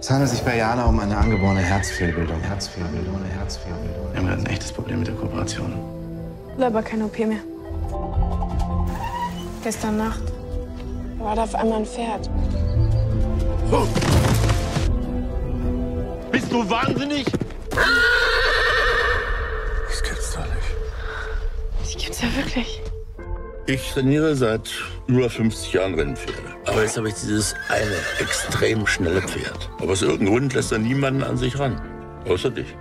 Es handelt sich bei Jana um eine angeborene Herzfehlbildung. Herzfehlbildung, eine Herzfehlbildung. Wir haben gerade ein echtes Problem mit der Kooperation. Will aber keine OP mehr. Gestern Nacht war da auf einmal ein Pferd. Bist du wahnsinnig? Das gibt's doch nicht. Die gibt's ja wirklich. Ich trainiere seit über 50 Jahren Rennpferde. Aber jetzt habe ich dieses eine extrem schnelle Pferd. Aber aus irgendeinem Grund lässt er niemanden an sich ran. Außer dich.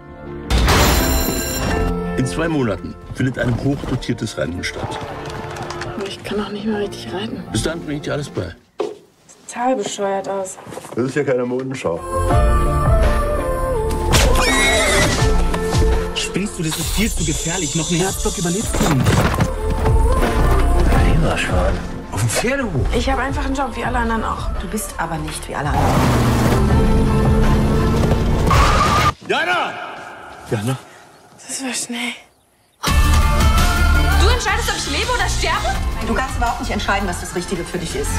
In zwei Monaten findet ein hochdotiertes Rennen statt. Aber ich kann auch nicht mehr richtig reiten. Bis dahin bringe ich dir alles bei. Total bescheuert aus. Das ist ja keine Modenschau. Spinnst du, das ist viel zu gefährlich. Noch ein Herzblock überlebst du nicht. Schwan. Auf dem Pferdehof. Ich habe einfach einen Job, wie alle anderen auch. Du bist aber nicht wie alle anderen. Jana! Jana? Das war schnell. Du entscheidest, ob ich lebe oder sterbe? Du kannst überhaupt nicht entscheiden, was das Richtige für dich ist.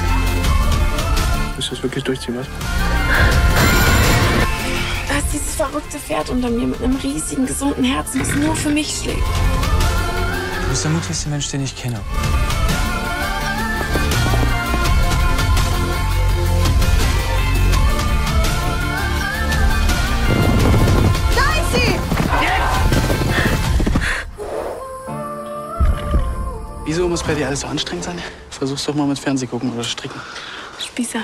Willst du das wirklich durchziehen, was? Da ist dieses verrückte Pferd unter mir mit einem riesigen, gesunden Herzen, das nur für mich schlägt. Du bist der mutigste Mensch, den ich kenne. Wieso muss bei dir alles so anstrengend sein? Versuch's doch mal mit Fernseh gucken oder stricken. Spießer.